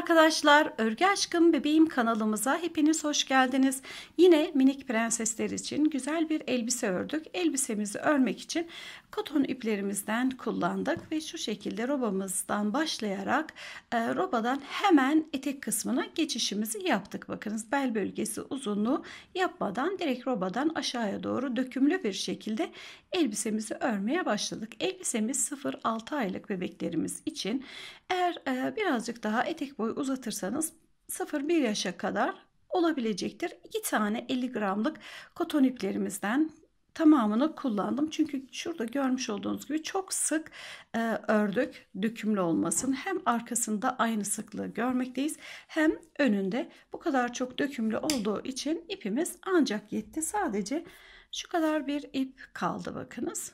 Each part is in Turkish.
arkadaşlar, Örgü Aşkım Bebeğim kanalımıza hepiniz hoş geldiniz. Yine minik prensesler için güzel bir elbise ördük. Elbisemizi örmek için koton iplerimizden kullandık ve şu şekilde robamızdan başlayarak e, robadan hemen etek kısmına geçişimizi yaptık. Bakınız bel bölgesi uzunluğu yapmadan direkt robadan aşağıya doğru dökümlü bir şekilde elbisemizi örmeye başladık. Elbisemiz 0-6 aylık bebeklerimiz için eğer e, birazcık daha etek boyu uzatırsanız 0-1 yaşa kadar olabilecektir. 2 tane 50 gramlık koton iplerimizden tamamını kullandım. Çünkü şurada görmüş olduğunuz gibi çok sık e, ördük dökümlü olmasın. Hem arkasında aynı sıklığı görmekteyiz hem önünde bu kadar çok dökümlü olduğu için ipimiz ancak yetti. Sadece şu kadar bir ip kaldı bakınız.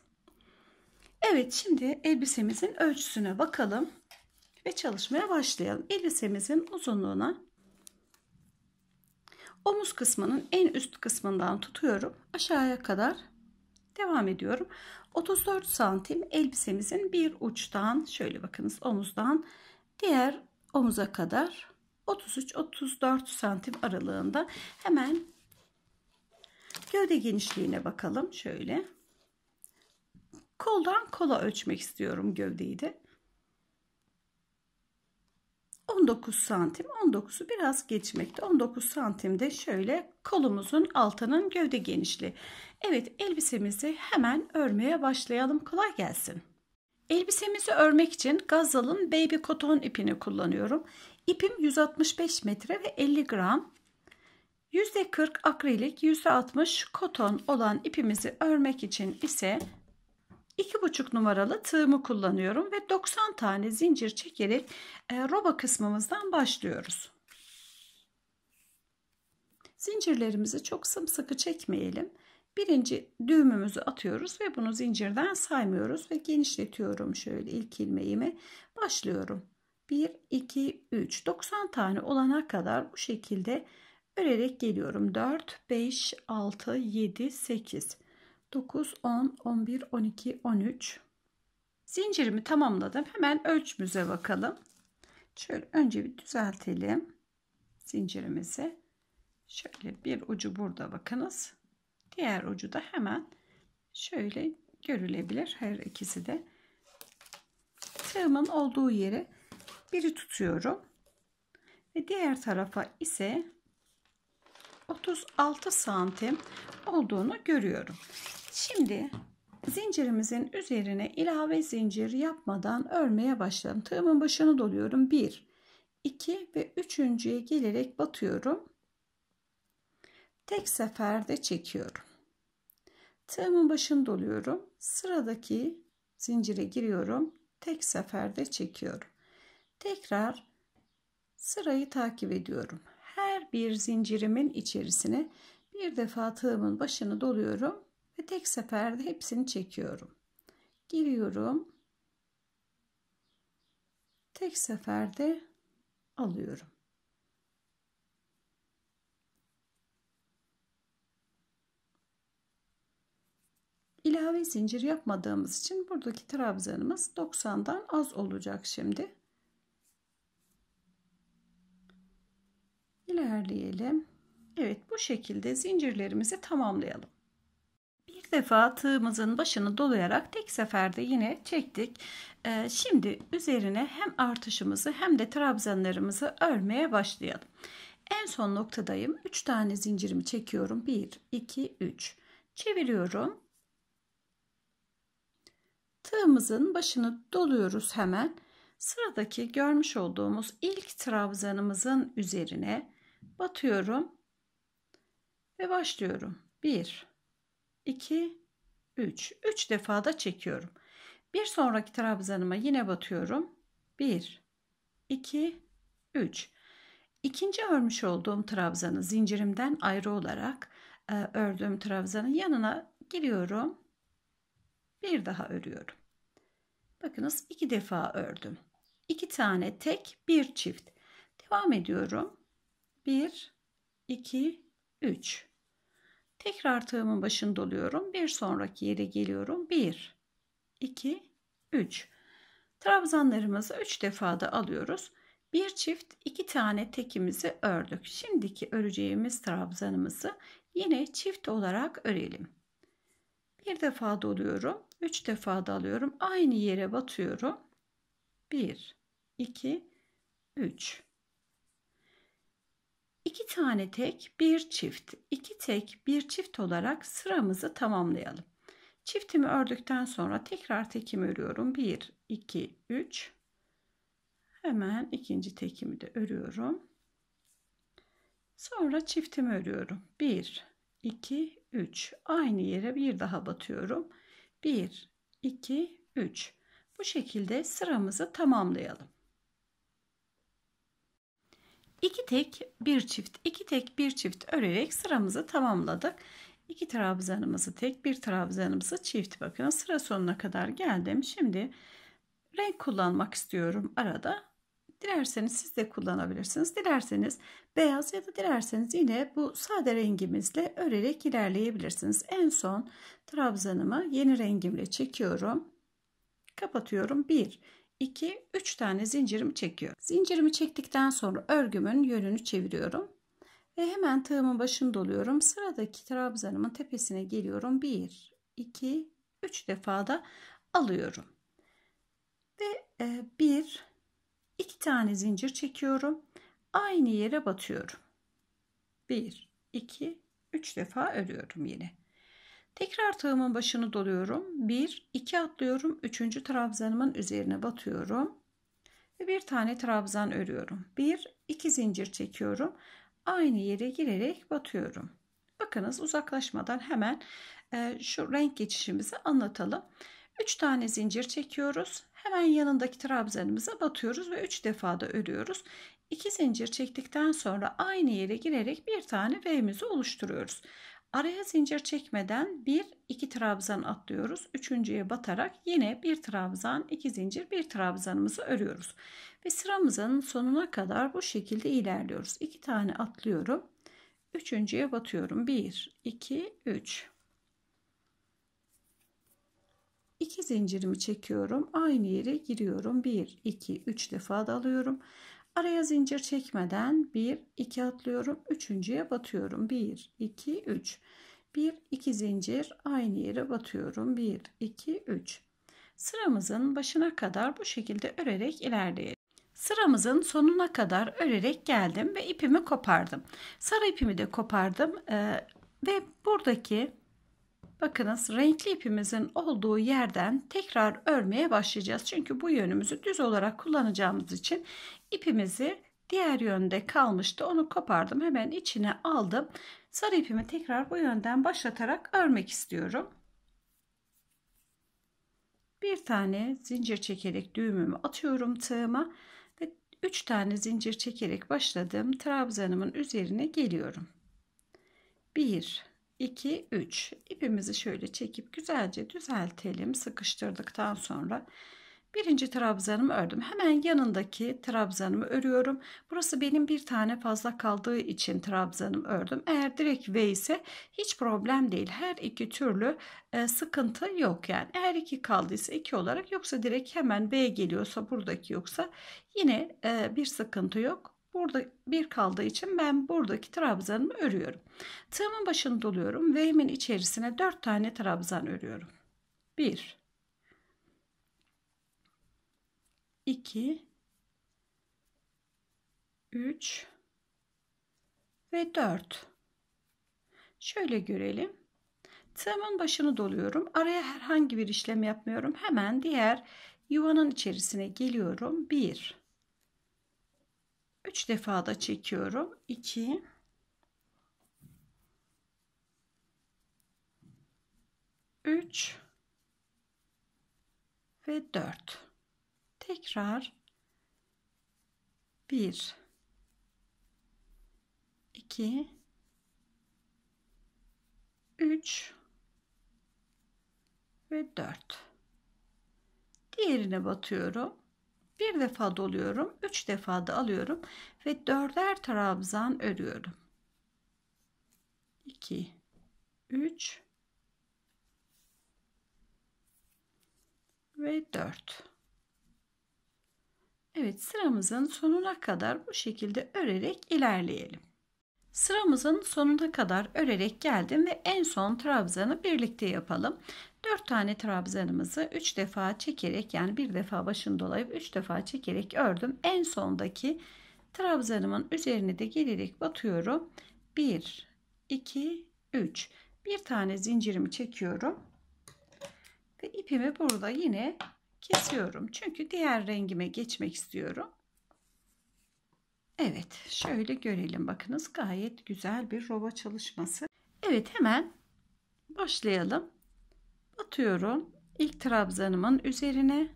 Evet şimdi elbisemizin ölçüsüne bakalım ve çalışmaya başlayalım. Elbisemizin uzunluğuna omuz kısmının en üst kısmından tutuyorum. Aşağıya kadar devam ediyorum. 34 santim elbisemizin bir uçtan şöyle bakınız omuzdan diğer omuza kadar 33-34 santim aralığında hemen gövde genişliğine bakalım şöyle. Koldan kola ölçmek istiyorum gövdeyi de. 19 santim 19'u biraz geçmekte. 19 santimde şöyle kolumuzun altının gövde genişliği. Evet elbisemizi hemen örmeye başlayalım. Kolay gelsin. Elbisemizi örmek için Gazal'ın baby koton ipini kullanıyorum. İpim 165 metre ve 50 gram %40 akrilik %60 koton olan ipimizi örmek için ise 2,5 numaralı tığımı kullanıyorum ve 90 tane zincir çekerek e, roba kısmımızdan başlıyoruz. Zincirlerimizi çok sımsıkı çekmeyelim. Birinci düğümümüzü atıyoruz ve bunu zincirden saymıyoruz ve genişletiyorum şöyle ilk ilmeğimi. Başlıyorum. 1, 2, 3, 90 tane olana kadar bu şekilde örerek geliyorum. 4, 5, 6, 7, 8, 9, 10, 11, 12, 13. Zincirimi tamamladım. Hemen ölçümüze bakalım. Şöyle önce bir düzeltelim zincirimizi. Şöyle bir ucu burada bakınız. Diğer ucu da hemen şöyle görülebilir her ikisi de. Tığımın olduğu yere biri tutuyorum. Ve diğer tarafa ise 36 santim olduğunu görüyorum. Şimdi zincirimizin üzerine ilave zincir yapmadan örmeye başladım. Tığımın başını doluyorum. 1, 2 ve 3.ye gelerek batıyorum. Tek seferde çekiyorum. Tığımın başını doluyorum. Sıradaki zincire giriyorum. Tek seferde çekiyorum. Tekrar sırayı takip ediyorum. Her bir zincirimin içerisine bir defa tığımın başını doluyorum ve tek seferde hepsini çekiyorum. Giriyorum. Tek seferde alıyorum. İlave zincir yapmadığımız için buradaki trabzanımız 90'dan az olacak şimdi. İlerleyelim. Evet bu şekilde zincirlerimizi tamamlayalım defa tığımızın başını dolayarak tek seferde yine çektik. Ee, şimdi üzerine hem artışımızı hem de trabzanlarımızı örmeye başlayalım. En son noktadayım. 3 tane zincirimi çekiyorum. 1, 2, 3. Çeviriyorum. Tığımızın başını doluyoruz hemen. Sıradaki görmüş olduğumuz ilk trabzanımızın üzerine batıyorum ve başlıyorum. 1 2, 3. 3 defa da çekiyorum. Bir sonraki trabzanıma yine batıyorum. 1, 2, 3. İkinci örmüş olduğum trabzanı zincirimden ayrı olarak e, ördüğüm trabzanın yanına giriyorum. Bir daha örüyorum. Bakınız iki defa ördüm. İki tane tek, bir çift. Devam ediyorum. 1, 2, 3. Tekrar tığımın başını doluyorum. Bir sonraki yere geliyorum. 1, 2, 3. Trabzanlarımızı 3 defa da alıyoruz. bir çift iki tane tekimizi ördük. Şimdiki öreceğimiz trabzanımızı yine çift olarak örelim. Bir defa doluyorum. Üç defa da alıyorum. Aynı yere batıyorum. Bir, iki, üç. İki tane tek, bir çift. iki tek, bir çift olarak sıramızı tamamlayalım. Çiftimi ördükten sonra tekrar tekimi örüyorum. 1, 2, 3. Hemen ikinci tekimi de örüyorum. Sonra çiftimi örüyorum. 1, 2, 3. Aynı yere bir daha batıyorum. 1, 2, 3. Bu şekilde sıramızı tamamlayalım. 2 tek bir çift, 2 tek bir çift örerek sıramızı tamamladık. 2 trabzanımızı tek, bir trabzanımızı çift. Bakın sıra sonuna kadar geldim. Şimdi renk kullanmak istiyorum arada. Dilerseniz siz de kullanabilirsiniz. Dilerseniz beyaz ya da dilerseniz yine bu sade rengimizle örerek ilerleyebilirsiniz. En son trabzanımı yeni rengimle çekiyorum. Kapatıyorum. 1, 2, 3 tane zincirimi çekiyorum. Zincirimi çektikten sonra örgümün yönünü çeviriyorum. Ve hemen tığımın başını doluyorum. Sıradaki trabzanımın tepesine geliyorum. 1, 2, 3 defa da alıyorum. Ve 1, e, 2 tane zincir çekiyorum. Aynı yere batıyorum. 1, 2, 3 defa örüyorum yine. Tekrar tığımın başını doluyorum. 1, 2 atlıyorum. 3. trabzanımın üzerine batıyorum. Ve bir tane trabzan örüyorum. 1, 2 zincir çekiyorum aynı yere girerek batıyorum. Bakınız uzaklaşmadan hemen e, şu renk geçişimizi anlatalım. 3 tane zincir çekiyoruz. Hemen yanındaki trabzanımıza batıyoruz ve 3 defa da örüyoruz. 2 zincir çektikten sonra aynı yere girerek bir tane V'mizi oluşturuyoruz. Araya zincir çekmeden bir iki trabzan atlıyoruz. Üçüncüye batarak yine bir trabzan, iki zincir, bir trabzanımızı örüyoruz. Ve sıramızın sonuna kadar bu şekilde ilerliyoruz. İki tane atlıyorum. Üçüncüye batıyorum. Bir, iki, üç. İki zincirimi çekiyorum. Aynı yere giriyorum. Bir, iki, üç defa da alıyorum. Araya zincir çekmeden 1 2 atlıyorum. Üçüncüye batıyorum. 1 2 3. 1 2 zincir aynı yere batıyorum. 1 2 3. Sıramızın başına kadar bu şekilde örerek ilerleyelim. Sıramızın sonuna kadar örerek geldim ve ipimi kopardım. Sarı ipimi de kopardım ee, ve buradaki bakınız renkli ipimizin olduğu yerden tekrar örmeye başlayacağız. Çünkü bu yönümüzü düz olarak kullanacağımız için ipimizi diğer yönde kalmıştı. Onu kopardım. Hemen içine aldım. Sarı ipimi tekrar bu yönden başlatarak örmek istiyorum. Bir tane zincir çekerek düğümümü atıyorum tığıma ve 3 tane zincir çekerek başladığım trabzanımın üzerine geliyorum. 1 2 3 ipimizi şöyle çekip güzelce düzeltelim sıkıştırdıktan sonra Birinci trabzanımı ördüm. Hemen yanındaki trabzanımı örüyorum. Burası benim bir tane fazla kaldığı için trabzanım ördüm. Eğer direkt V ise hiç problem değil. Her iki türlü e, sıkıntı yok yani. Eğer iki kaldıysa iki olarak yoksa direkt hemen V geliyorsa buradaki yoksa yine e, bir sıkıntı yok. Burada bir kaldığı için ben buradaki trabzanımı örüyorum. Tığımın başını doluyorum. V'min içerisine 4 tane trabzan örüyorum. 1 2 3 ve 4 şöyle görelim tığımın başını doluyorum araya herhangi bir işlem yapmıyorum hemen diğer yuvanın içerisine geliyorum 1 3 defa da çekiyorum. 2 3 ve 4 tekrar 1 2 3 ve 4 diğerine batıyorum bir defa doluyorum üç defa da alıyorum ve dörder trabzan örüyorum 2 3 ve 4 Evet sıramızın sonuna kadar bu şekilde örerek ilerleyelim. Sıramızın sonuna kadar örerek geldim ve en son trabzanı birlikte yapalım. 4 tane trabzanımızı 3 defa çekerek yani bir defa başını dolayıp 3 defa çekerek ördüm. En sondaki trabzanımın üzerine de gelerek batıyorum. 1 2 3 bir tane zincirimi çekiyorum ve ipimi burada yine kesiyorum. Çünkü diğer rengime geçmek istiyorum. Evet şöyle görelim bakınız gayet güzel bir rova çalışması. Evet hemen başlayalım. Batıyorum ilk trabzanımın üzerine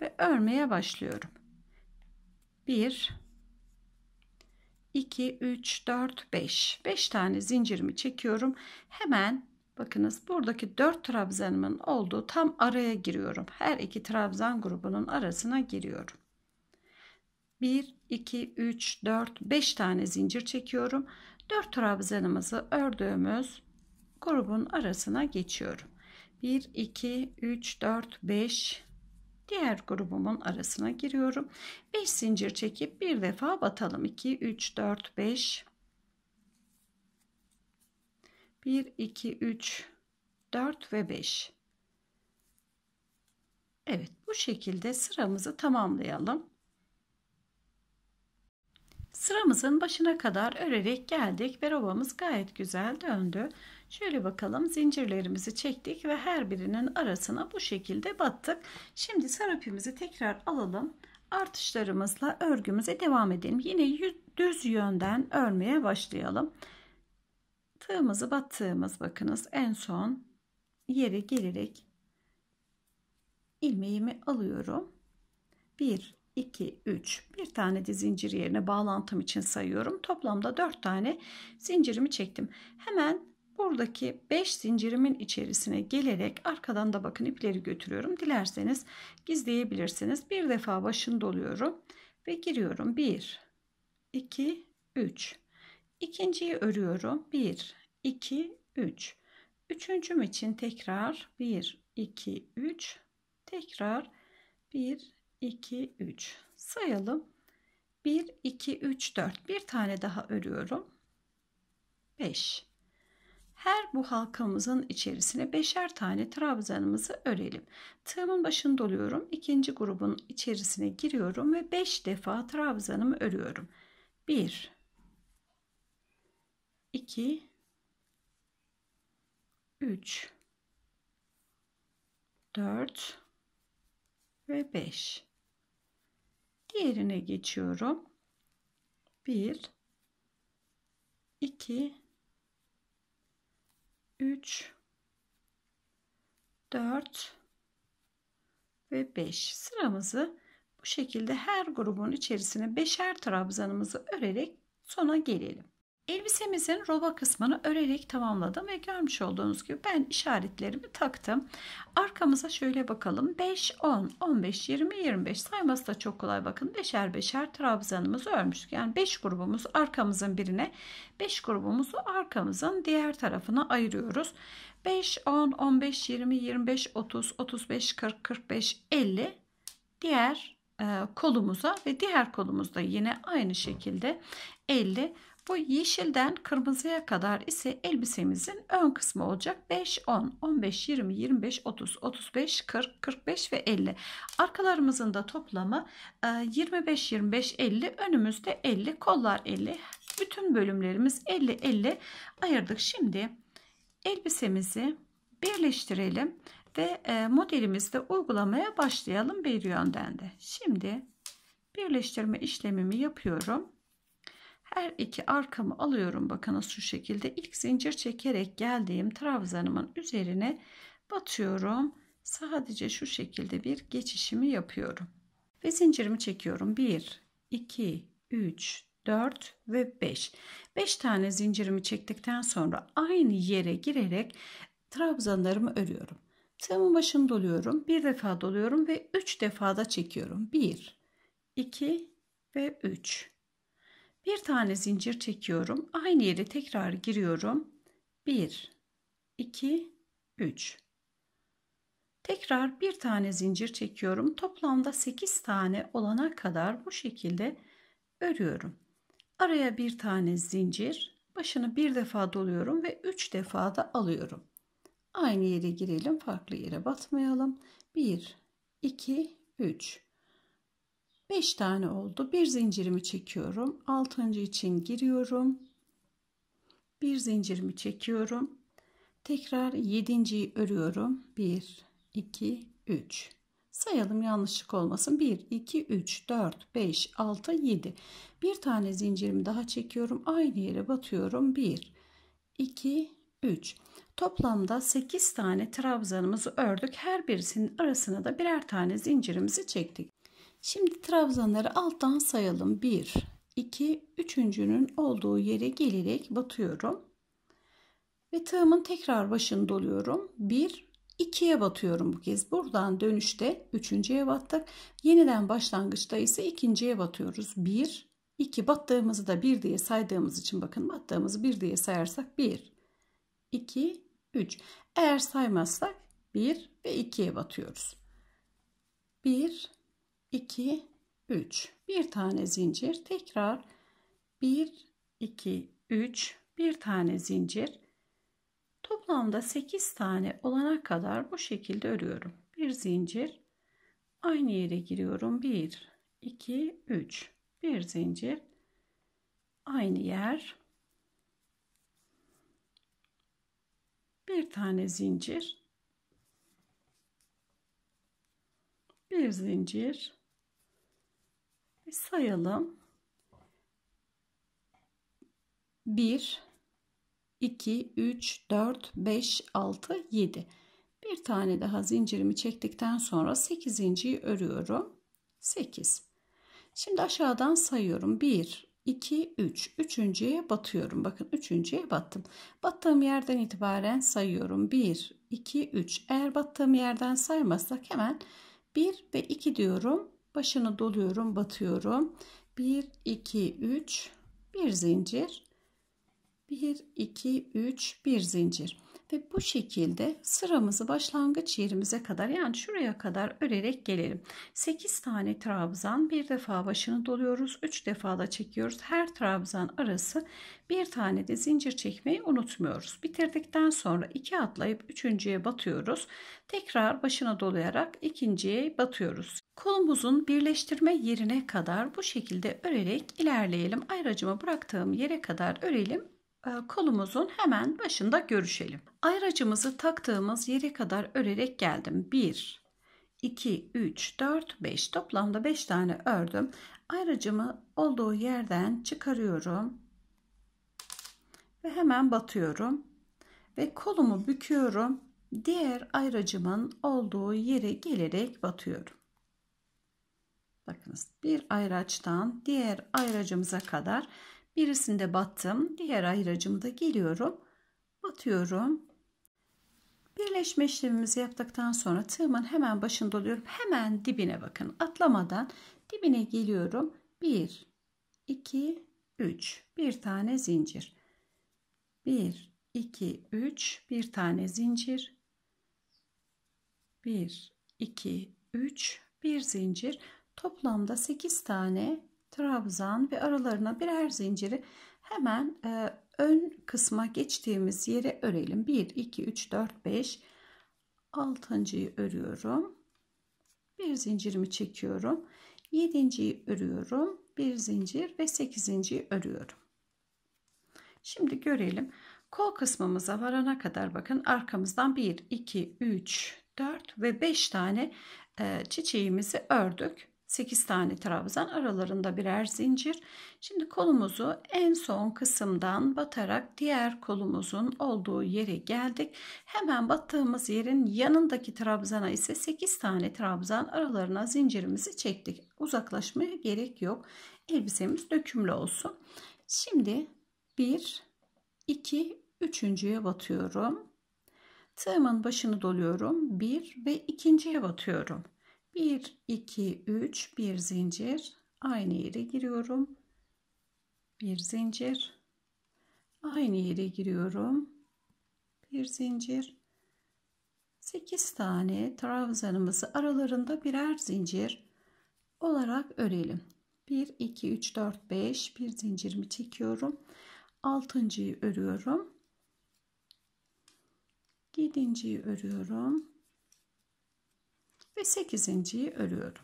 ve örmeye başlıyorum. 1 2 3 4 5 5 tane zincirimi çekiyorum. Hemen bakınız buradaki 4 trabzanımın olduğu tam araya giriyorum. Her iki trabzan grubunun arasına giriyorum. 1 2 3 4 5 tane zincir çekiyorum. 4 trabzanımızı ördüğümüz grubun arasına geçiyorum. 1 2 3 4 5 diğer grubumun arasına giriyorum. 5 zincir çekip bir defa batalım. 2 3 4 5 1 2 3 4 ve 5 Evet bu şekilde sıramızı tamamlayalım. Sıramızın başına kadar örerek geldik ve rovamız gayet güzel döndü. Şöyle bakalım zincirlerimizi çektik ve her birinin arasına bu şekilde battık. Şimdi sarı ipimizi tekrar alalım. Artışlarımızla örgümüze devam edelim. Yine düz yönden örmeye başlayalım. Tığımızı battığımız bakınız en son yere gelerek ilmeğimi alıyorum. 1 2 3 bir tane de zincir yerine bağlantım için sayıyorum. Toplamda 4 tane zincirimi çektim. Hemen buradaki 5 zincirimin içerisine gelerek arkadan da bakın ipleri götürüyorum. Dilerseniz gizleyebilirsiniz. Bir defa başını doluyorum ve giriyorum. 1 2 3 İkinciyi örüyorum. 1 2 3 Üçüncüm için tekrar 1 2 3 tekrar 1 2 3 sayalım. 1 2 3 4 bir tane daha örüyorum. 5 her bu halkamızın içerisine beşer tane trabzanımızı örelim. Tığımın başını doluyorum. İkinci grubun içerisine giriyorum ve 5 defa trabzanımı örüyorum. 1 2 3 4 ve 5 diğerine geçiyorum 1 2 3 4 ve 5 sıramızı bu şekilde her grubun içerisine beşer trabzanımızı örerek sona gelelim. Elbisemizin rova kısmını örerek tamamladım ve görmüş olduğunuz gibi ben işaretlerimi taktım. Arkamıza şöyle bakalım. 5, 10, 15, 20, 25 sayması da çok kolay bakın. Beşer beşer trabzanımızı örmüştük. Yani 5 grubumuz arkamızın birine 5 grubumuzu arkamızın diğer tarafına ayırıyoruz. 5, 10, 15, 20, 25, 30, 35, 40, 45, 50 diğer e, kolumuza ve diğer kolumuzda yine aynı şekilde 50 bu yeşilden kırmızıya kadar ise elbisemizin ön kısmı olacak. 5, 10, 15, 20, 25, 30, 35, 40, 45 ve 50. Arkalarımızın da toplamı 25, 25, 50. Önümüzde 50, kollar 50. Bütün bölümlerimiz 50, 50 ayırdık. Şimdi elbisemizi birleştirelim ve e, modelimizde uygulamaya başlayalım bir yönden de. Şimdi birleştirme işlemimi yapıyorum. Her iki arkamı alıyorum bakınız şu şekilde ilk zincir çekerek geldiğim trabzanımın üzerine batıyorum. Sadece şu şekilde bir geçişimi yapıyorum. Ve zincirimi çekiyorum. 1, 2, 3, 4 ve 5. 5 tane zincirimi çektikten sonra aynı yere girerek trabzanlarımı örüyorum. Tığımın başını doluyorum. Bir defa doluyorum ve 3 defa da çekiyorum. 1, 2 ve 3. Bir tane zincir çekiyorum. Aynı yere tekrar giriyorum. 1 2 3 Tekrar bir tane zincir çekiyorum. Toplamda 8 tane olana kadar bu şekilde örüyorum. Araya bir tane zincir, başını bir defa doluyorum ve 3 defa da alıyorum. Aynı yere girelim, farklı yere batmayalım. 1 2 3 5 tane oldu. Bir zincirimi çekiyorum. 6. için giriyorum. Bir zincirimi çekiyorum. Tekrar 7.yi örüyorum. 1 2 3 Sayalım yanlışlık olmasın. 1, 2, 3, 4, 5, 6, 7. Bir tane zincirimi daha çekiyorum. Aynı yere batıyorum. 1, 2, 3. Toplamda 8 tane trabzanımızı ördük. Her birisinin arasına da birer tane zincirimizi çektik. Şimdi trabzanları alttan sayalım. 1, 2, 3.'nün olduğu yere gelerek batıyorum. Ve tığımın tekrar başını doluyorum. 1, 2'ye batıyorum bu kez. Buradan dönüşte 3.ye battık. Yeniden başlangıçta ise 2.ye batıyoruz. 1, 2 battığımızı da 1 diye saydığımız için bakın battığımızı 1 diye sayarsak 1, 2, 3. Eğer saymazsak 1 ve 2'ye batıyoruz. 1, 2, 3. Bir tane zincir. Tekrar 1, 2, 3. Bir tane zincir. Toplamda 8 tane olana kadar bu şekilde örüyorum. Bir zincir. Aynı yere giriyorum. 1, 2, 3. Bir zincir. Aynı yer. Bir tane zincir. Bir zincir. Bir sayalım. 1 2 3 4 5 6 7 bir tane daha zincirimi çektikten sonra 8. örüyorum. 8 şimdi aşağıdan sayıyorum. 1 2 3 üçüncüye batıyorum. Bakın üçüncüye battım. Battığım yerden itibaren sayıyorum. 1 2 3 eğer battığım yerden saymazsak hemen 1 ve 2 diyorum başını doluyorum batıyorum. 1 2 3 bir zincir. 1 2 3 bir zincir ve bu şekilde sıramızı başlangıç yerimize kadar yani şuraya kadar örerek gelelim. 8 tane trabzan bir defa başını doluyoruz. 3 defa da çekiyoruz. Her trabzan arası bir tane de zincir çekmeyi unutmuyoruz. Bitirdikten sonra 2 atlayıp üçüncüye batıyoruz. Tekrar başına dolayarak ikinciye batıyoruz. Kolumuzun birleştirme yerine kadar bu şekilde örerek ilerleyelim. Ayracımı bıraktığım yere kadar örelim kolumuzun hemen başında görüşelim. Ayracımızı taktığımız yere kadar örerek geldim. 1, 2, 3, 4, 5 toplamda 5 tane ördüm. Ayracımı olduğu yerden çıkarıyorum. Ve hemen batıyorum. Ve kolumu büküyorum. Diğer ayracımın olduğu yere gelerek batıyorum. Bakınız bir ayraçtan diğer ayracımıza kadar Birisinde battım. Diğer ayracımda geliyorum. Batıyorum. Birleşme işlemimizi yaptıktan sonra tığımın hemen başında doluyorum. Hemen dibine bakın. Atlamadan dibine geliyorum. 1, 2, 3. Bir tane zincir. 1, 2, 3. Bir tane zincir. 1, 2, 3. Bir zincir. Toplamda 8 tane trabzan ve aralarına birer zinciri hemen e, ön kısma geçtiğimiz yere örelim. 1, 2, 3, 4, 5, 6.yı örüyorum. Bir zincirimi çekiyorum. 7.yi örüyorum. Bir zincir ve 8. örüyorum. Şimdi görelim. Kol kısmımıza varana kadar bakın arkamızdan 1, 2, 3, 4 ve 5 tane e, çiçeğimizi ördük. 8 tane trabzan aralarında birer zincir. Şimdi kolumuzu en son kısımdan batarak diğer kolumuzun olduğu yere geldik. Hemen battığımız yerin yanındaki trabzana ise 8 tane trabzan aralarına zincirimizi çektik. Uzaklaşmaya gerek yok. Elbisemiz dökümlü olsun. Şimdi 1 2 üçüncüye batıyorum. Tığımın başını doluyorum. 1 ve ikinciye batıyorum. 1 2 3 bir zincir aynı yere giriyorum bir zincir aynı yere giriyorum bir zincir 8 tane trabzanımızı aralarında birer zincir olarak örelim. 1 2 3 4 5 bir zincirimi çekiyorum. 6.'yı örüyorum. 7.yi örüyorum. Ve 8.yi örüyorum.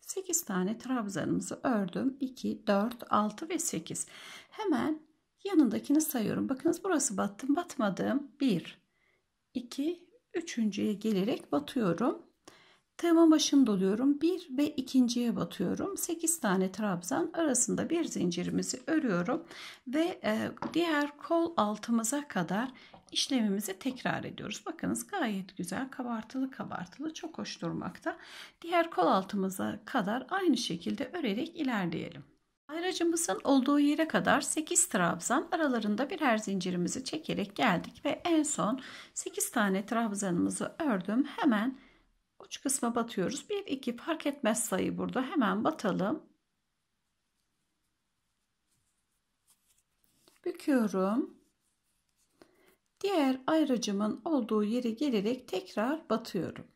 8 tane trabzanımızı ördüm. 2, 4, 6 ve 8. Hemen yanındakini sayıyorum. Bakınız burası battım batmadım. 1, 2, üçüncüye gelerek batıyorum. Tığımın başını doluyorum. 1 ve ikinciye batıyorum. 8 tane trabzan arasında bir zincirimizi örüyorum. Ve e, diğer kol altımıza kadar işlemimizi tekrar ediyoruz. Bakınız gayet güzel kabartılı kabartılı çok hoş durmakta. Diğer kol altımıza kadar aynı şekilde örerek ilerleyelim. Ayracımızın olduğu yere kadar 8 trabzan aralarında birer zincirimizi çekerek geldik ve en son 8 tane trabzanımızı ördüm. Hemen uç kısma batıyoruz. 1 2 fark etmez sayı burada. Hemen batalım. Büküyorum. Diğer ayracımın olduğu yere gelerek tekrar batıyorum.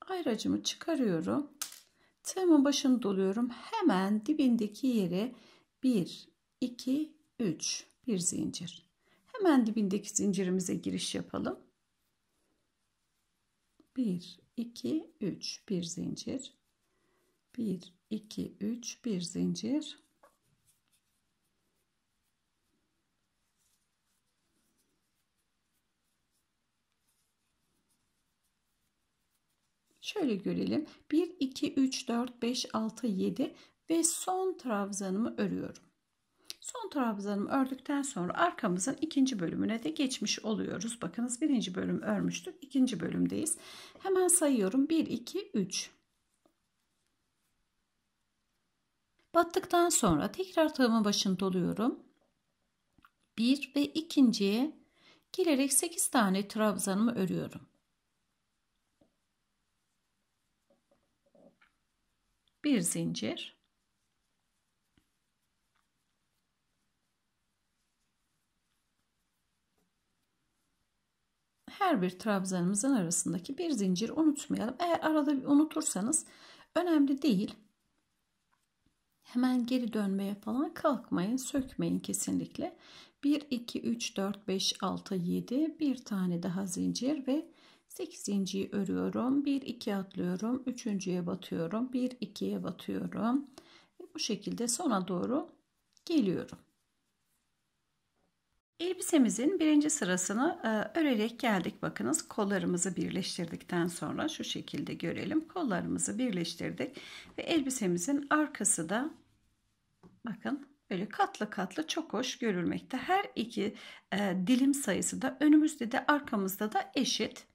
Ayracımı çıkarıyorum. Tığımın başını doluyorum. Hemen dibindeki yere 1, 2, 3 bir zincir. Hemen dibindeki zincirimize giriş yapalım. 1, 2, 3 bir zincir. 1, 2, 3 bir zincir. Şöyle görelim. 1, 2, 3, 4, 5, 6, 7 ve son trabzanımı örüyorum. Son trabzanımı ördükten sonra arkamızın ikinci bölümüne de geçmiş oluyoruz. Bakınız birinci bölüm örmüştük. ikinci bölümdeyiz. Hemen sayıyorum. 1, 2, 3. Battıktan sonra tekrar tığımın başını doluyorum. 1 ve ikinciye gelerek 8 tane trabzanımı örüyorum. Bir zincir her bir trabzanımızın arasındaki bir zincir unutmayalım. Eğer arada unutursanız önemli değil. Hemen geri dönmeye falan kalkmayın, sökmeyin kesinlikle. 1 2 3 4 5 6 7 bir tane daha zincir ve 8 zinciri örüyorum. 1 2 atlıyorum. Üçüncüye batıyorum. 1 2'ye batıyorum. Ve bu şekilde sona doğru geliyorum. Elbisemizin birinci sırasını e, örerek geldik. Bakınız kollarımızı birleştirdikten sonra şu şekilde görelim. Kollarımızı birleştirdik ve elbisemizin arkası da bakın böyle katlı katlı çok hoş görülmekte. Her iki e, dilim sayısı da önümüzde de arkamızda da eşit.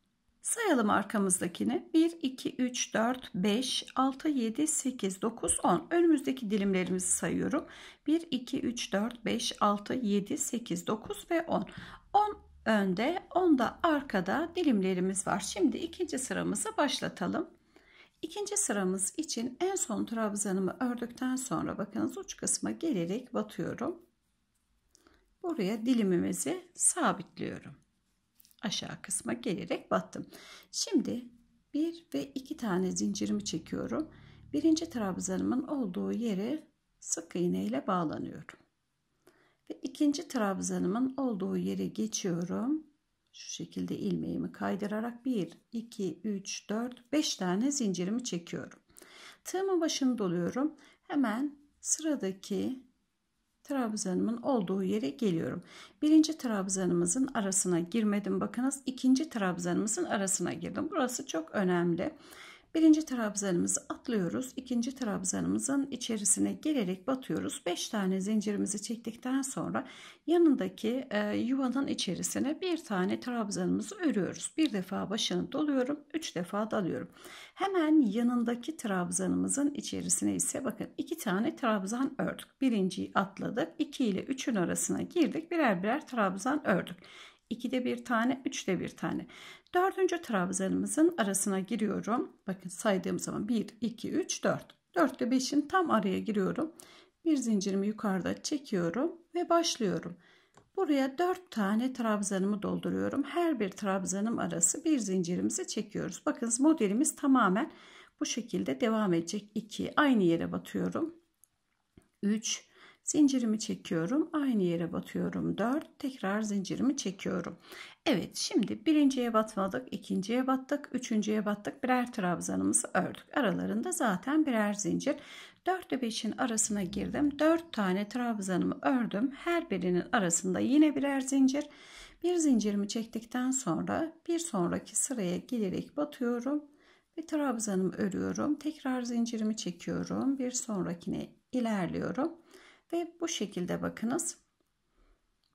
Sayalım arkamızdakini. 1, 2, 3, 4, 5, 6, 7, 8, 9, 10. Önümüzdeki dilimlerimizi sayıyorum. 1, 2, 3, 4, 5, 6, 7, 8, 9 ve 10. 10 önde, 10 da arkada dilimlerimiz var. Şimdi ikinci sıramızı başlatalım. İkinci sıramız için en son trabzanımı ördükten sonra bakınız uç kısma gelerek batıyorum. Buraya dilimimizi sabitliyorum aşağı kısma gelerek battım. Şimdi bir ve iki tane zincirimi çekiyorum. Birinci trabzanımın olduğu yere sık iğne ile bağlanıyorum. Ve ikinci trabzanımın olduğu yere geçiyorum. Şu şekilde ilmeğimi kaydırarak 1, 2, 3, 4, 5 tane zincirimi çekiyorum. Tığımın başını doluyorum. Hemen sıradaki trabzanımın olduğu yere geliyorum. Birinci trabzanımızın arasına girmedim. Bakınız ikinci trabzanımızın arasına girdim. Burası çok önemli. Birinci trabzanımızı atlıyoruz. İkinci trabzanımızın içerisine gelerek batıyoruz. 5 tane zincirimizi çektikten sonra yanındaki e, yuvanın içerisine bir tane trabzanımızı örüyoruz. Bir defa başını doluyorum. Üç defa dalıyorum. Hemen yanındaki trabzanımızın içerisine ise bakın iki tane trabzan ördük. Birinciyi atladık. 2 ile 3'ün arasına girdik. Birer birer trabzan ördük. 2'de bir tane, 3'te bir tane. Dördüncü trabzanımızın arasına giriyorum. Bakın saydığım zaman 1, 2, 3, 4. 4 ile 5'in tam araya giriyorum. Bir zincirimi yukarıda çekiyorum ve başlıyorum. Buraya 4 tane trabzanımı dolduruyorum. Her bir trabzanım arası bir zincirimizi çekiyoruz. Bakınız modelimiz tamamen bu şekilde devam edecek. 2 aynı yere batıyorum. 3 zincirimi çekiyorum. Aynı yere batıyorum. 4 tekrar zincirimi çekiyorum. Evet şimdi birinciye batmadık. ikinciye battık. Üçüncüye battık. Birer trabzanımızı ördük. Aralarında zaten birer zincir. 4 ile 5'in arasına girdim. 4 tane trabzanımı ördüm. Her birinin arasında yine birer zincir. Bir zincirimi çektikten sonra bir sonraki sıraya gelerek batıyorum ve trabzanımı örüyorum. Tekrar zincirimi çekiyorum. Bir sonrakine ilerliyorum. Ve bu şekilde bakınız.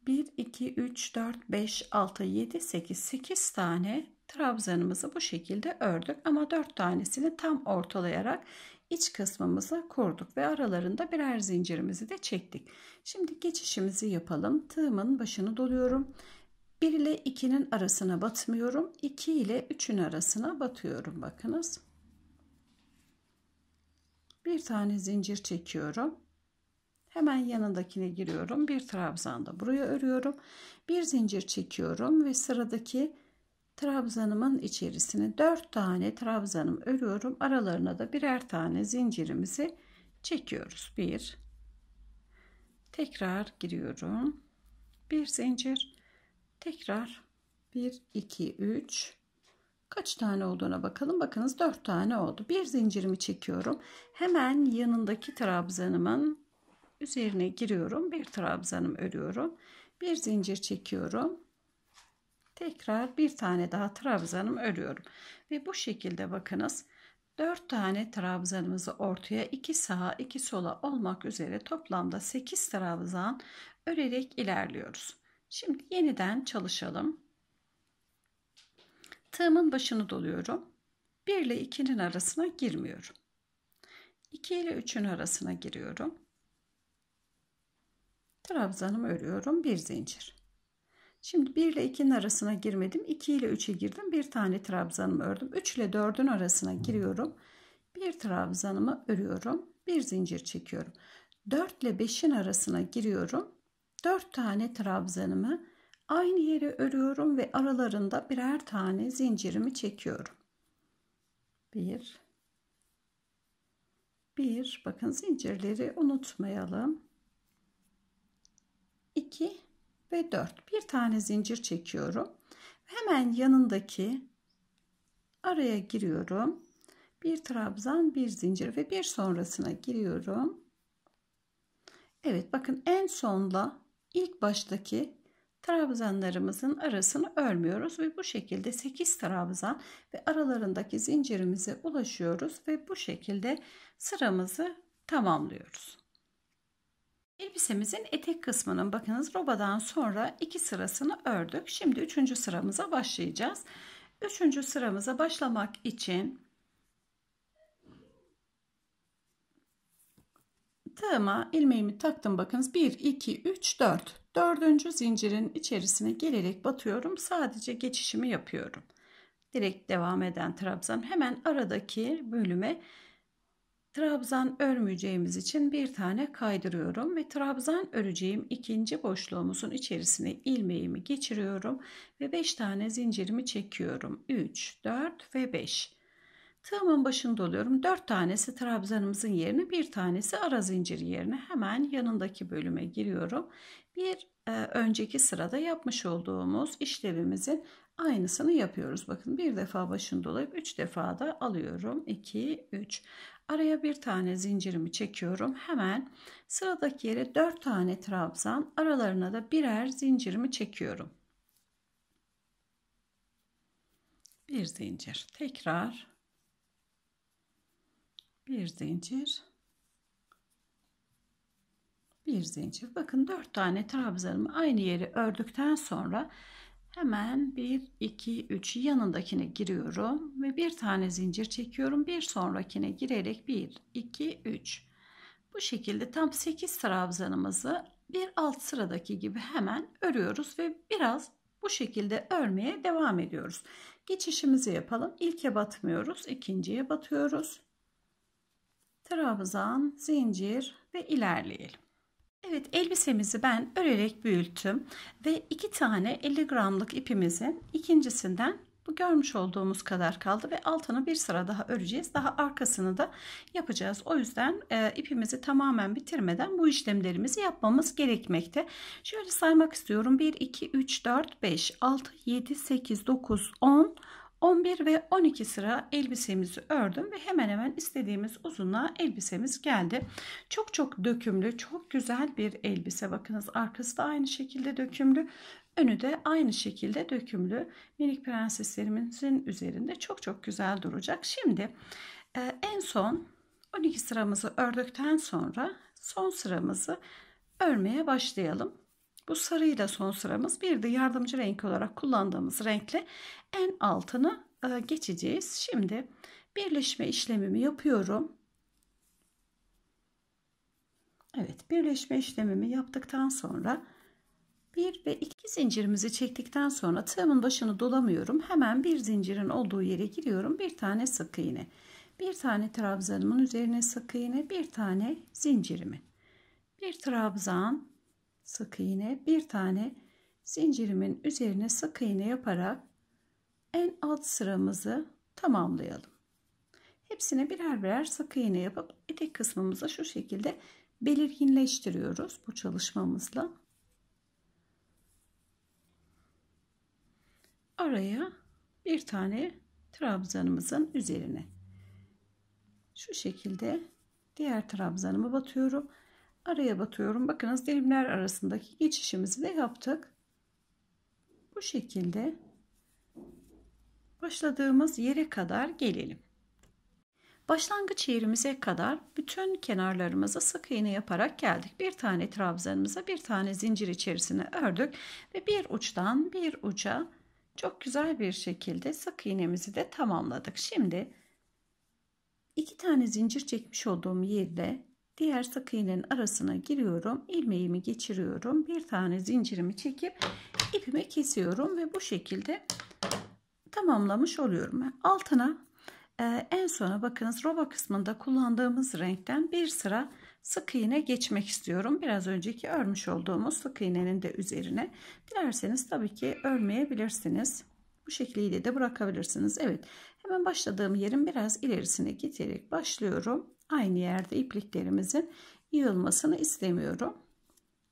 1, 2, 3, 4, 5, 6, 7, 8, 8 tane trabzanımızı bu şekilde ördük. Ama 4 tanesini tam ortalayarak iç kısmımıza kurduk ve aralarında birer zincirimizi de çektik. Şimdi geçişimizi yapalım. Tığımın başını doluyorum. 1 ile 2'nin arasına batmıyorum. 2 ile 3'ün arasına batıyorum bakınız. Bir tane zincir çekiyorum. Hemen yanındakine giriyorum. Bir trabzan da buraya örüyorum. Bir zincir çekiyorum ve sıradaki trabzanımın içerisine 4 tane trabzanım örüyorum. Aralarına da birer tane zincirimizi çekiyoruz. Bir tekrar giriyorum. Bir zincir tekrar 1 2 3 kaç tane olduğuna bakalım. Bakınız 4 tane oldu. Bir zincirimi çekiyorum. Hemen yanındaki trabzanımın üzerine giriyorum. Bir trabzanım örüyorum. Bir zincir çekiyorum. Tekrar bir tane daha trabzanım örüyorum. Ve bu şekilde bakınız 4 tane trabzanımızı ortaya 2 sağa 2 sola olmak üzere toplamda 8 trabzan örerek ilerliyoruz. Şimdi yeniden çalışalım. Tığımın başını doluyorum. 1 ile 2'nin arasına girmiyorum. 2 ile 3'ün arasına giriyorum. Trabzanımı örüyorum. Bir zincir. Şimdi 1 ile 2'nin arasına girmedim. 2 ile 3'e girdim. Bir tane trabzanımı ördüm. 3 ile 4'ün arasına giriyorum. Bir trabzanımı örüyorum. Bir zincir çekiyorum. 4 ile 5'in arasına giriyorum. 4 tane trabzanımı aynı yere örüyorum ve aralarında birer tane zincirimi çekiyorum. 1 1 bakın zincirleri unutmayalım. 2 ve 4 bir tane zincir çekiyorum. Hemen yanındaki araya giriyorum. Bir trabzan, bir zincir ve bir sonrasına giriyorum. Evet bakın en sonla ilk baştaki trabzanlarımızın arasını örmüyoruz ve bu şekilde 8 trabzan ve aralarındaki zincirimize ulaşıyoruz ve bu şekilde sıramızı tamamlıyoruz. Elbisemizin etek kısmının bakınız robadan sonra iki sırasını ördük. Şimdi üçüncü sıramıza başlayacağız. Üçüncü sıramıza başlamak için tığıma ilmeğimi taktım. Bakınız 1 2 3 4 dördüncü zincirin içerisine gelerek batıyorum. Sadece geçişimi yapıyorum. Direkt devam eden trabzan. Hemen aradaki bölüme Trabzan örmeyeceğimiz için bir tane kaydırıyorum ve trabzan öreceğim ikinci boşluğumuzun içerisine ilmeğimi geçiriyorum ve 5 tane zincirimi çekiyorum. 3, 4 ve 5. Tığımın başında oluyorum. 4 tanesi trabzanımızın yerine bir tanesi ara zincir yerine hemen yanındaki bölüme giriyorum. Bir e, önceki sırada yapmış olduğumuz işlevimizin aynısını yapıyoruz. Bakın bir defa başını dolayıp 3 defa da alıyorum. 2, 3. Araya bir tane zincirimi çekiyorum. Hemen sıradaki yere 4 tane trabzan aralarına da birer zincirimi çekiyorum. Bir zincir. Tekrar bir zincir. Bir zincir. Bakın 4 tane trabzanımı aynı yere ördükten sonra Hemen 1, 2, 3 yanındakine giriyorum ve bir tane zincir çekiyorum. Bir sonrakine girerek 1, 2, 3. Bu şekilde tam 8 trabzanımızı bir alt sıradaki gibi hemen örüyoruz ve biraz bu şekilde örmeye devam ediyoruz. Geçişimizi yapalım. İlke batmıyoruz, ikinciye batıyoruz. Trabzan, zincir ve ilerleyelim. Evet elbisemizi ben örerek büyüttüm ve iki tane 50 gramlık ipimizin ikincisinden bu görmüş olduğumuz kadar kaldı ve altını bir sıra daha öreceğiz. Daha arkasını da yapacağız. O yüzden e, ipimizi tamamen bitirmeden bu işlemlerimizi yapmamız gerekmekte. Şöyle saymak istiyorum. 1, 2, 3, 4, 5, 6, 7, 8, 9, 10, 11 ve 12 sıra elbisemizi ördüm ve hemen hemen istediğimiz uzunluğa elbisemiz geldi. Çok çok dökümlü, çok güzel bir elbise. Bakınız arkası da aynı şekilde dökümlü. Önü de aynı şekilde dökümlü. Minik prenseslerimizin üzerinde çok çok güzel duracak. Şimdi e, en son 12 sıramızı ördükten sonra son sıramızı örmeye başlayalım. Bu sarıyı da son sıramız. Bir de yardımcı renk olarak kullandığımız renkle en altını e, geçeceğiz. Şimdi birleşme işlemimi yapıyorum. Evet birleşme işlemimi yaptıktan sonra bir ve iki zincirimizi çektikten sonra tığımın başını dolamıyorum. Hemen bir zincirin olduğu yere giriyorum. Bir tane sık iğne. Bir tane trabzanımın üzerine sık iğne. Bir tane zincirimi. Bir trabzan sık iğne. Bir tane zincirimin üzerine sık iğne yaparak en alt sıramızı tamamlayalım. Hepsine birer birer sık iğne yapıp etek kısmımızı şu şekilde belirginleştiriyoruz bu çalışmamızla. Araya bir tane trabzanımızın üzerine şu şekilde diğer trabzanımı batıyorum. Araya batıyorum. Bakınız dilimler arasındaki geçişimizi de yaptık. Bu şekilde başladığımız yere kadar gelelim. Başlangıç yerimize kadar bütün kenarlarımıza sık iğne yaparak geldik. Bir tane trabzanımıza bir tane zincir içerisine ördük ve bir uçtan bir uca çok güzel bir şekilde sık iğnemizi de tamamladık. Şimdi iki tane zincir çekmiş olduğum yerde diğer sık iğnenin arasına giriyorum. ilmeğimi geçiriyorum. Bir tane zincirimi çekip ipimi kesiyorum ve bu şekilde tamamlamış oluyorum. Altına e, en sona bakınız roba kısmında kullandığımız renkten bir sıra sık iğne geçmek istiyorum. Biraz önceki örmüş olduğumuz sık iğnenin de üzerine. Dilerseniz tabii ki örmeyebilirsiniz. Bu şekliyle de bırakabilirsiniz. Evet hemen başladığım yerin biraz ilerisine getirerek başlıyorum. Aynı yerde ipliklerimizin yığılmasını istemiyorum.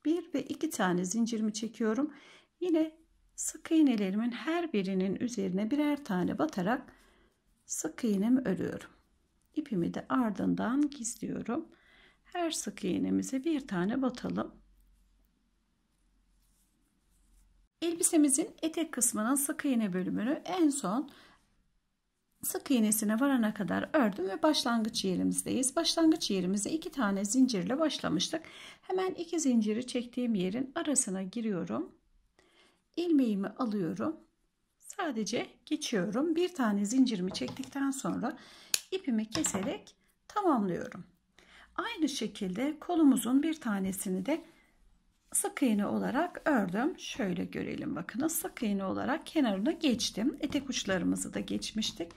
Bir ve iki tane zincirimi çekiyorum. Yine sık iğnelerimin her birinin üzerine birer tane batarak sık iğnemi örüyorum. İpimi de ardından gizliyorum. Her sık iğnemize bir tane batalım. Elbisemizin etek kısmının sık iğne bölümünü en son sık iğnesine varana kadar ördüm ve başlangıç yerimizdeyiz. Başlangıç yerimize iki tane zincirle başlamıştık. Hemen iki zinciri çektiğim yerin arasına giriyorum. İlmeğimi alıyorum. Sadece geçiyorum. Bir tane zincirimi çektikten sonra ipimi keserek tamamlıyorum. Aynı şekilde kolumuzun bir tanesini de sık iğne olarak ördüm. Şöyle görelim bakın. Sık iğne olarak kenarına geçtim. Etek uçlarımızı da geçmiştik.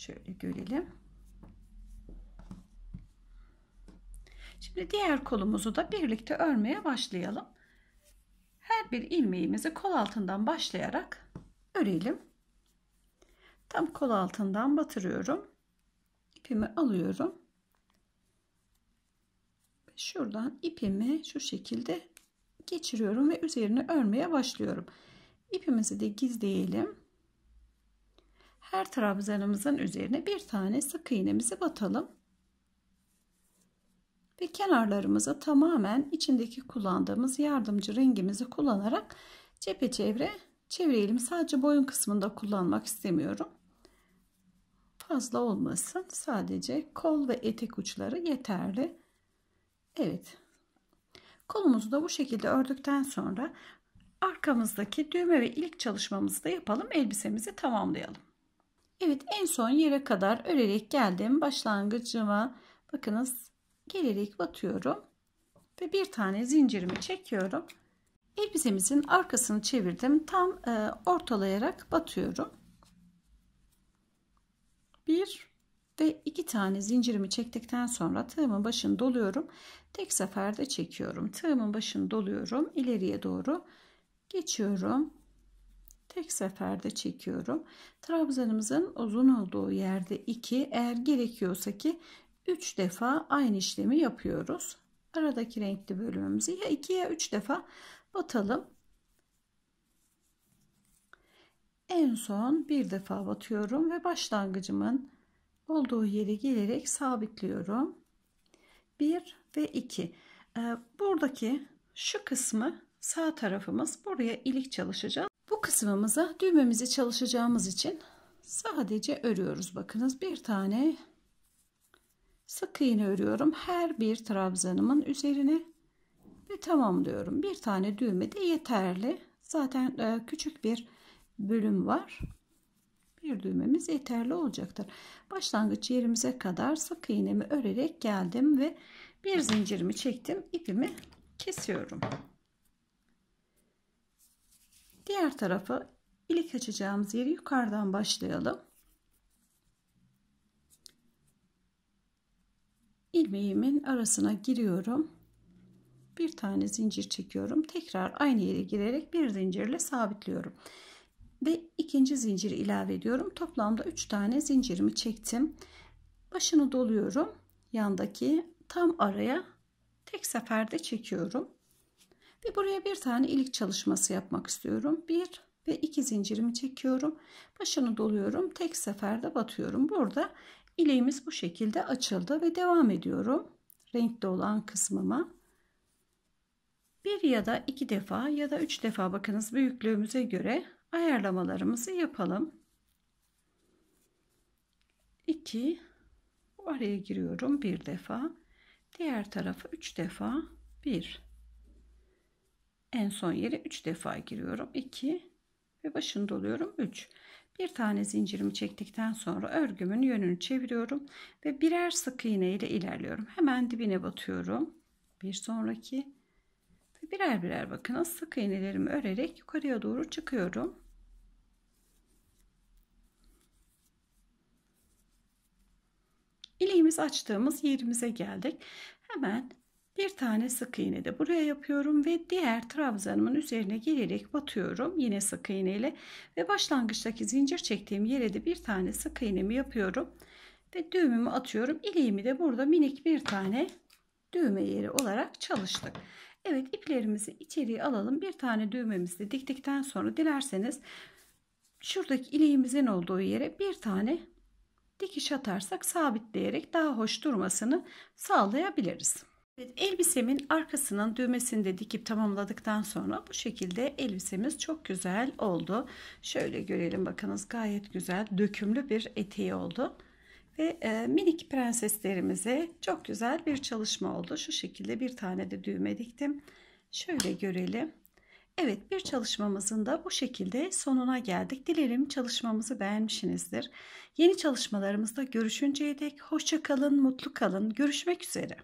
Şöyle görelim. Şimdi diğer kolumuzu da birlikte örmeye başlayalım. Her bir ilmeğimizi kol altından başlayarak örelim. Tam kol altından batırıyorum. İpimi alıyorum. Şuradan ipimi şu şekilde geçiriyorum ve üzerine örmeye başlıyorum. İpimizi de gizleyelim. Her trabzanımızın üzerine bir tane sık iğnemizi batalım. Ve kenarlarımızı tamamen içindeki kullandığımız yardımcı rengimizi kullanarak çepeçevre çevirelim. Sadece boyun kısmında kullanmak istemiyorum. Fazla olmasın. Sadece kol ve etek uçları yeterli. Evet. Kolumuzu da bu şekilde ördükten sonra arkamızdaki düğme ve ilk çalışmamızı da yapalım. Elbisemizi tamamlayalım. Evet en son yere kadar örerek geldim. Başlangıcıma bakınız gelerek batıyorum. Ve bir tane zincirimi çekiyorum. Elbisemizin arkasını çevirdim. Tam e, ortalayarak batıyorum. Bir ve iki tane zincirimi çektikten sonra tığımın başını doluyorum. Tek seferde çekiyorum. Tığımın başını doluyorum. ileriye doğru geçiyorum. Tek seferde çekiyorum. Trabzanımızın uzun olduğu yerde 2 eğer gerekiyorsa ki 3 defa aynı işlemi yapıyoruz. Aradaki renkli bölümümüzü ya 2 ya 3 defa batalım. En son bir defa batıyorum ve başlangıcımın olduğu yere gelerek sabitliyorum. 1 ve 2. Ee, buradaki şu kısmı sağ tarafımız buraya ilik çalışacağız. Bu kısmımıza düğmemizi çalışacağımız için sadece örüyoruz. Bakınız bir tane sık iğne örüyorum. Her bir trabzanımın üzerine ve tamamlıyorum. Bir tane düğme de yeterli. Zaten e, küçük bir bölüm var. Bir düğmemiz yeterli olacaktır. Başlangıç yerimize kadar sık iğnemi örerek geldim ve bir zincirimi çektim. ipimi kesiyorum. Diğer tarafı ilik açacağımız yeri yukarıdan başlayalım. ilmeğimin arasına giriyorum. Bir tane zincir çekiyorum. Tekrar aynı yere girerek bir zincirle sabitliyorum. Ve ikinci zincir ilave ediyorum. Toplamda 3 tane zincirimi çektim. Başını doluyorum. Yandaki tam araya tek seferde çekiyorum. Ve buraya bir tane ilik çalışması yapmak istiyorum. Bir ve iki zincirimi çekiyorum. Başını doluyorum. Tek seferde batıyorum. Burada İleğimiz bu şekilde açıldı ve devam ediyorum. Renkli olan kısmıma. Bir ya da iki defa ya da üç defa bakınız büyüklüğümüze göre ayarlamalarımızı yapalım. 2 araya giriyorum bir defa. Diğer tarafa üç defa. bir. En son yere üç defa giriyorum. 2 ve başını doluyorum. 3. Bir tane zincirimi çektikten sonra örgümün yönünü çeviriyorum ve birer sık iğne ile ilerliyorum. Hemen dibine batıyorum. Bir sonraki ve birer birer bakın sık iğnelerimi örerek yukarıya doğru çıkıyorum. İliğimiz açtığımız yerimize geldik. Hemen bir tane sık iğne de buraya yapıyorum ve diğer trabzanımın üzerine gelerek batıyorum yine sık iğne ile ve başlangıçtaki zincir çektiğim yere de bir tane sık iğnemi yapıyorum. Ve düğümümü atıyorum. İliğimi de burada minik bir tane düğme yeri olarak çalıştık. Evet iplerimizi içeriye alalım. Bir tane düğmemizi de diktikten sonra dilerseniz şuradaki iliğimizin olduğu yere bir tane dikiş atarsak sabitleyerek daha hoş durmasını sağlayabiliriz. Evet, elbisemin arkasının düğmesini de dikip tamamladıktan sonra bu şekilde elbisemiz çok güzel oldu. Şöyle görelim bakınız gayet güzel dökümlü bir eteği oldu. Ve e, minik prenseslerimize çok güzel bir çalışma oldu. Şu şekilde bir tane de düğme diktim. Şöyle görelim. Evet bir çalışmamızın da bu şekilde sonuna geldik. Dilerim çalışmamızı beğenmişsinizdir. Yeni çalışmalarımızda görüşünceye dek hoşça kalın, mutlu kalın. Görüşmek üzere.